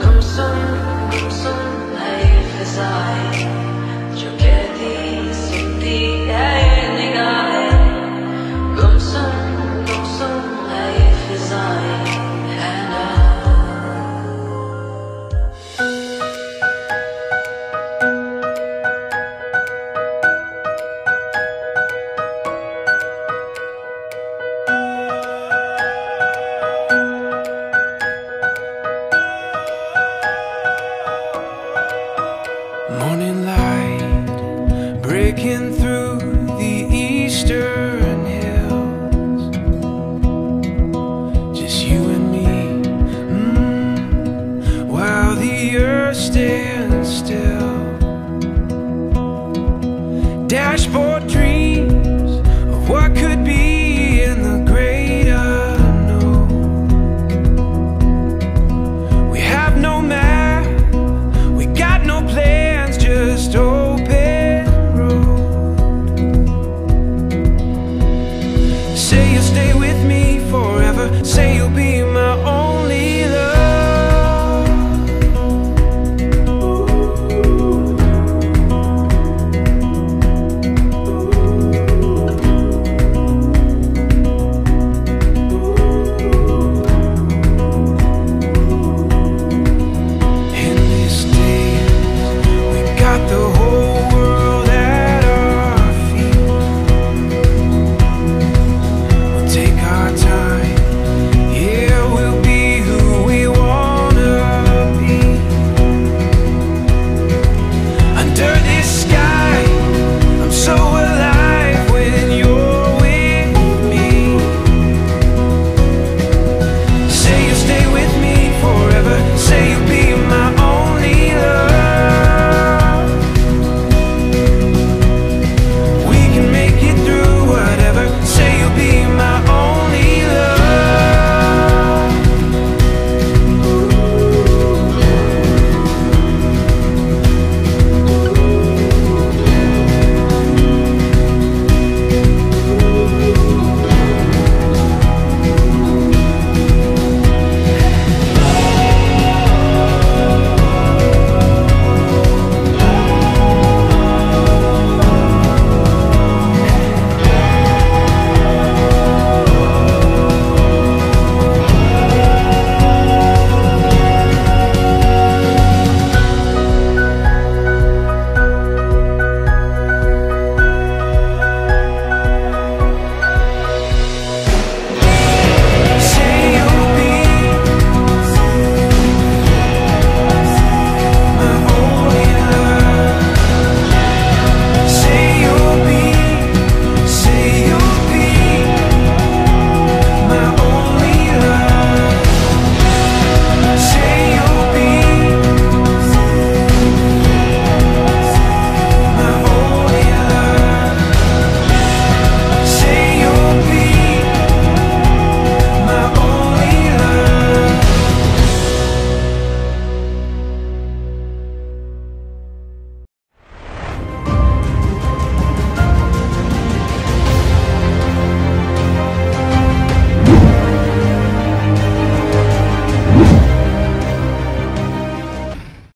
Come soon, come soon, life is I. breaking through the eastern hills Just you and me mm. While the earth stares